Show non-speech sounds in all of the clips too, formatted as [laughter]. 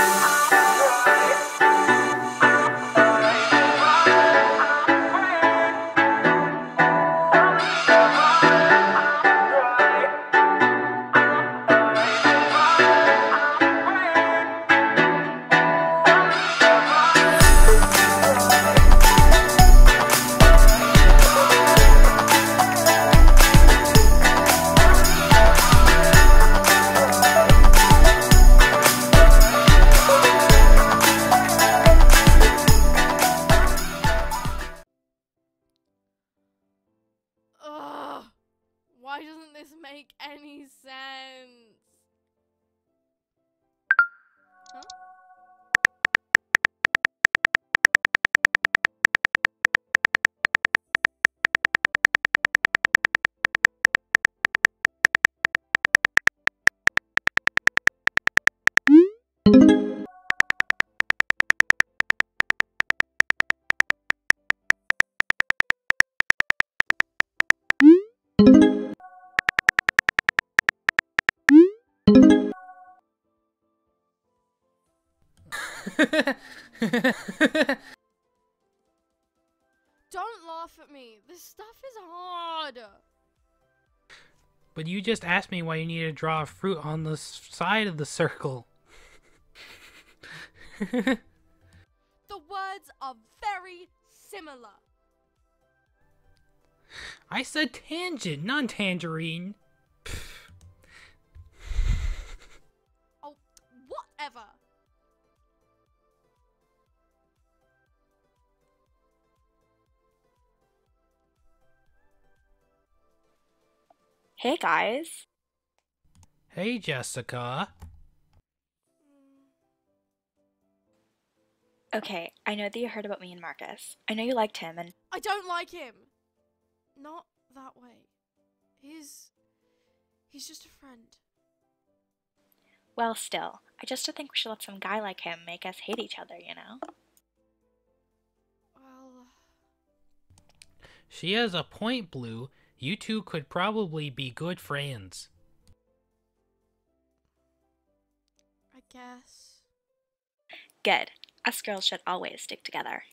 Huh? [laughs] Don't laugh at me. This stuff is hard. but you just asked me why you need to draw a fruit on the side of the circle. [laughs] The words are very similar. I said tangent, not tangerine. [sighs] Oh, whatever. Hey guys. Hey, Jessica. Okay, I know that you heard about me and Marcus. I know you liked him, and I don't like him. Not that way. He's. He's just a friend. well, still, I just don't think we should let some guy like him make us hate each other, you know? Well, uh, She has a point, Blue. You two could probably be good friends. I guess. Good. Us girls should always stick together.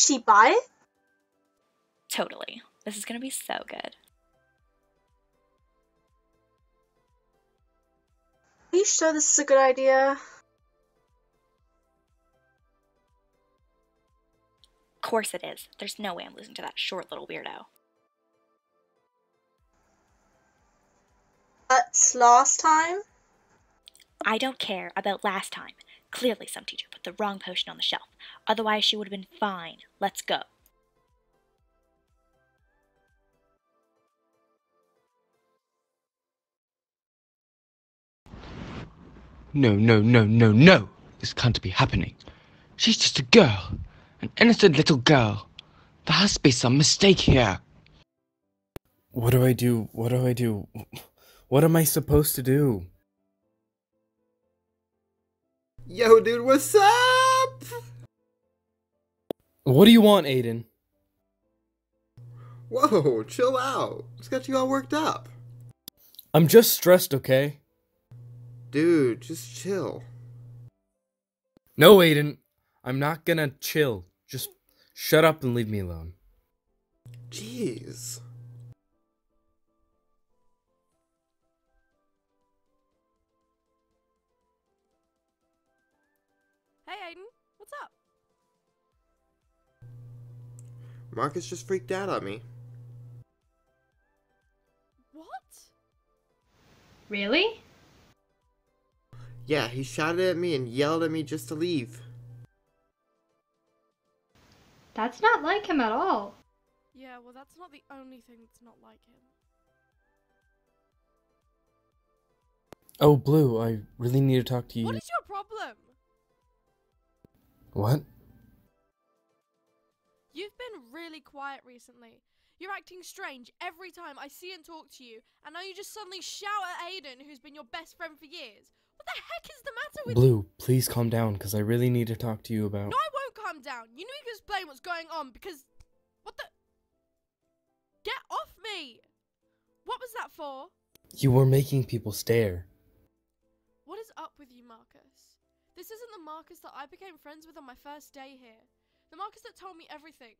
She buy it? Totally. This is gonna be so good. Are you sure this is a good idea? Of course it is. There's no way I'm losing to that short little weirdo. But last time? I don't care about last time. Clearly, some teacher put the wrong potion on the shelf. Otherwise, she would have been fine. Let's go. No, no, no, no, no! This can't be happening. She's just a girl. An innocent little girl. There has to be some mistake here. What do I do? What do I do? What am I supposed to do? Yo, dude, what's up? What do you want, Aiden? Whoa, chill out. What's got you all worked up? I'm just stressed, okay? Dude, just chill. No, Aiden. I'm not gonna chill. Just shut up and leave me alone. Jeez. Hey, Aiden. What's up? Marcus just freaked out on me. What? Really? Yeah, he shouted at me and yelled at me just to leave. That's not like him at all. Yeah, well, that's not the only thing that's not like him. Oh, Blue, I really need to talk to you. What is your problem? What? You've been really quiet recently. You're acting strange every time I see and talk to you, and now you just suddenly shout at Aiden, who's been your best friend for years. What the heck is the matter with you? Blue, please calm down, because I really need to talk to you about. No, I won't calm down. You you can explain what's going on because. What the. Get off me! What was that for? You were making people stare. What is up with you, Marcus? This isn't the Marcus that I became friends with on my first day here. The Marcus that told me everything.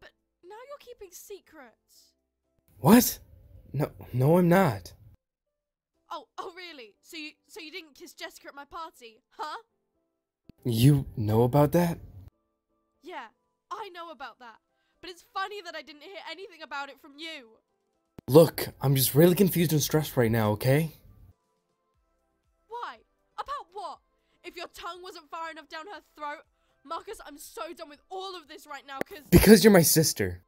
But now you're keeping secrets. What? No, no, I'm not. Oh, oh really? So you so you didn't kiss Jessica at my party, huh? You know about that? Yeah, I know about that. But it's funny that I didn't hear anything about it from you. Look, I'm just really confused and stressed right now, okay? If your tongue wasn't far enough down her throat, Marcus, I'm so done with all of this right now cuz Because you're my sister.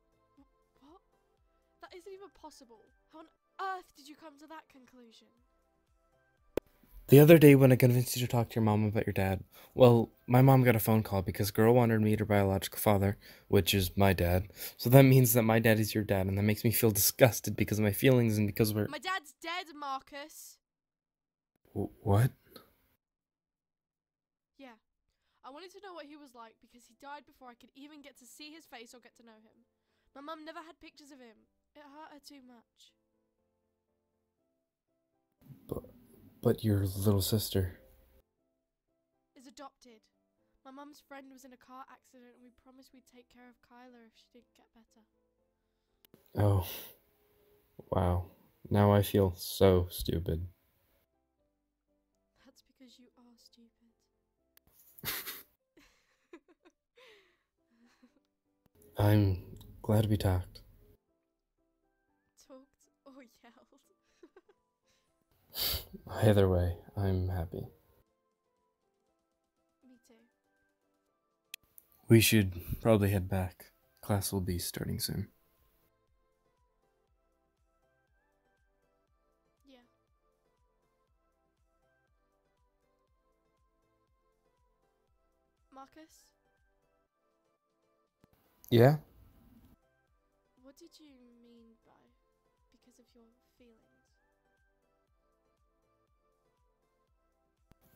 What? That isn't even possible. How on earth did you come to that conclusion? The other day when I convinced you to talk to your mom about your dad, well, my mom got a phone call because girl wanted to meet her biological father, which is my dad. So that means that my dad is your dad, and that makes me feel disgusted because of my feelings and because we're. My dad's dead, Marcus. Wh- What? Yeah. I wanted to know what he was like because he died before I could even get to see his face or get to know him. My mum never had pictures of him. It hurt her too much. But, but your little sister. Is adopted. My mum's friend was in a car accident and we promised we'd take care of Kyla if she didn't get better. Oh. Wow. Now I feel so stupid. I'm glad we talked. Talked or yelled. [laughs] Either way, I'm happy. Me too. We should probably head back. Class will be starting soon. Yeah? what did you mean by because of your feelings?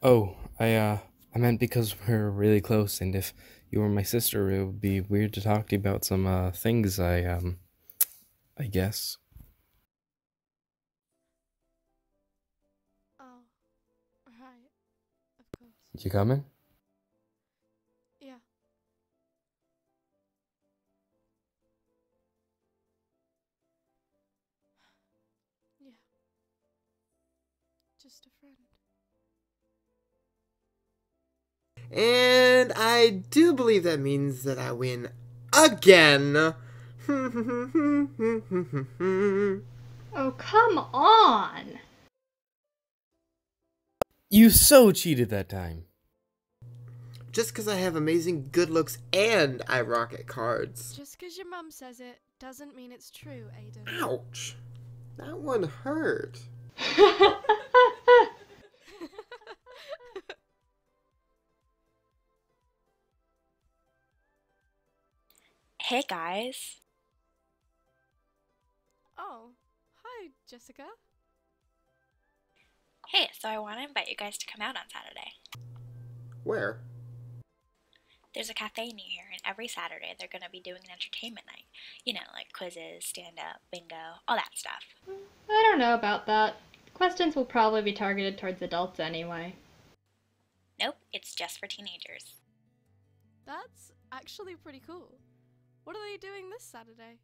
Oh, I, uh, I meant because we're really close, and if you were my sister, it would be weird to talk to you about some, uh, things I, um, I guess. Oh, right. Of course. You coming? And I do believe that means that I win again. [laughs] Oh, come on! You so cheated that time. Just because I have amazing good looks and I rock at cards. Just because your mum says it doesn't mean it's true, Aiden. Ouch. That one hurt. [laughs] Hey guys. oh, hi, Jessica. Hey, so I want to invite you guys to come out on Saturday. Where? There's a cafe near here, and every Saturday they're going to be doing an entertainment night. You know, like quizzes, stand up, bingo, all that stuff. Mm, I don't know about that. Questions will probably be targeted towards adults anyway. Nope, it's just for teenagers. That's actually pretty cool. What are they doing this Saturday?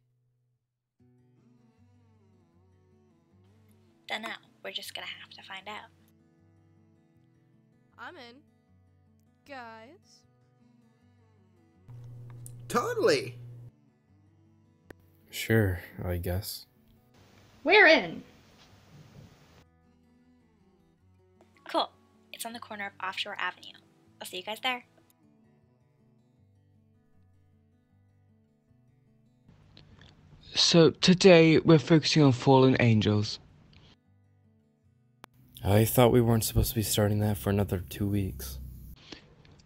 Dunno, we're just gonna have to find out. I'm in. Guys. Totally. Sure, I guess. We're in! Cool. It's on the corner of Offshore Avenue. I'll see you guys there. So today we're focusing on fallen angels. I thought we weren't supposed to be starting that for another two weeks.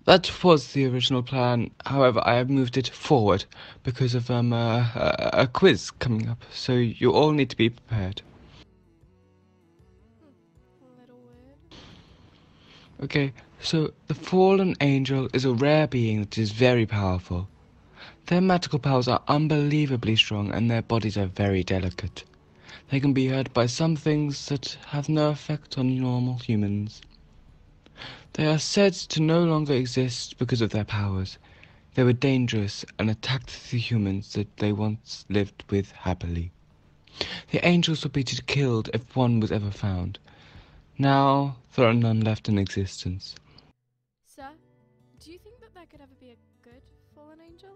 That was the original plan. However, I have moved it forward because of um uh, a, quiz coming up. So you all need to be prepared. A little weird. Okay, so the fallen angel is a rare being that is very powerful. Their magical powers are unbelievably strong and their bodies are very delicate. They can be hurt by some things that have no effect on normal humans. They are said to no longer exist because of their powers. They were dangerous and attacked the humans that they once lived with happily. The angels would be killed if one was ever found. Now there are none left in existence. Sir, do you think that there could ever be a good fallen angel?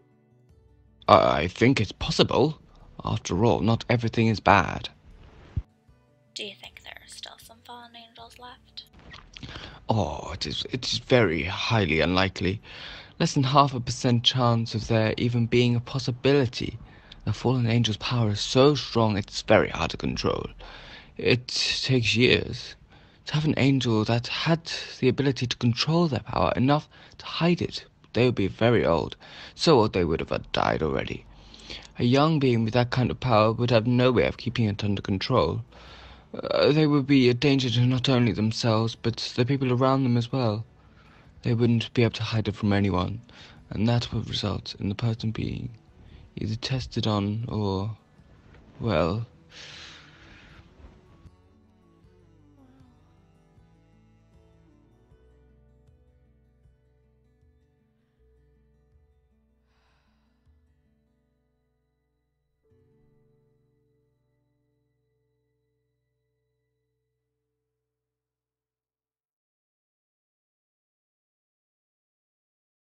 I think it's possible. After all, not everything is bad. Do you think there are still some fallen angels left? Oh, it is it is very highly unlikely. Less than half a percent chance of there even being a possibility. The fallen angel's power is so strong it's very hard to control. It takes years. To have an angel that had the ability to control their power enough to hide it, they would be very old. So old they would have died already. A young being with that kind of power would have no way of keeping it under control. Uh, they would be a danger to not only themselves, but the people around them as well. They wouldn't be able to hide it from anyone, and that would result in the person being either tested on or, well,